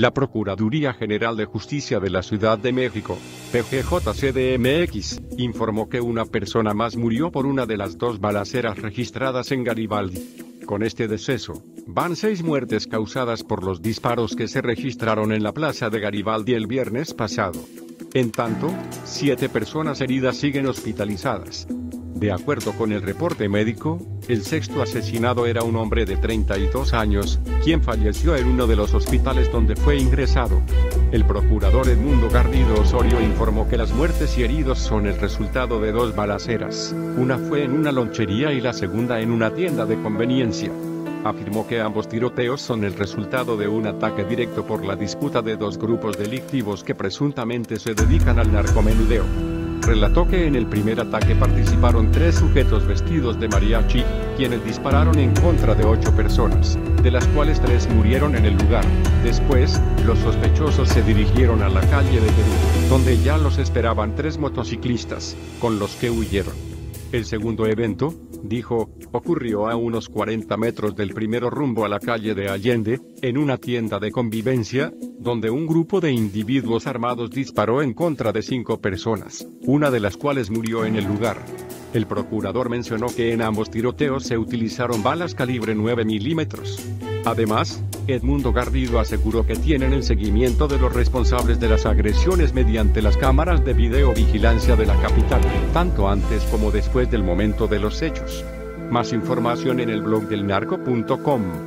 La Procuraduría General de Justicia de la Ciudad de México, PGJCDMX, informó que una persona más murió por una de las dos balaceras registradas en Garibaldi. Con este deceso, van seis muertes causadas por los disparos que se registraron en la plaza de Garibaldi el viernes pasado. En tanto, siete personas heridas siguen hospitalizadas. De acuerdo con el reporte médico, el sexto asesinado era un hombre de 32 años, quien falleció en uno de los hospitales donde fue ingresado. El procurador Edmundo Garrido Osorio informó que las muertes y heridos son el resultado de dos balaceras. Una fue en una lonchería y la segunda en una tienda de conveniencia. Afirmó que ambos tiroteos son el resultado de un ataque directo por la disputa de dos grupos delictivos que presuntamente se dedican al narcomenudeo relató que en el primer ataque participaron tres sujetos vestidos de mariachi, quienes dispararon en contra de ocho personas, de las cuales tres murieron en el lugar. Después, los sospechosos se dirigieron a la calle de Perú, donde ya los esperaban tres motociclistas, con los que huyeron. El segundo evento, dijo, ocurrió a unos 40 metros del primero rumbo a la calle de Allende, en una tienda de convivencia, donde un grupo de individuos armados disparó en contra de cinco personas, una de las cuales murió en el lugar. El procurador mencionó que en ambos tiroteos se utilizaron balas calibre 9 milímetros. Además, Edmundo Garrido aseguró que tienen el seguimiento de los responsables de las agresiones mediante las cámaras de videovigilancia de la capital, tanto antes como después del momento de los hechos. Más información en el blog del narco.com.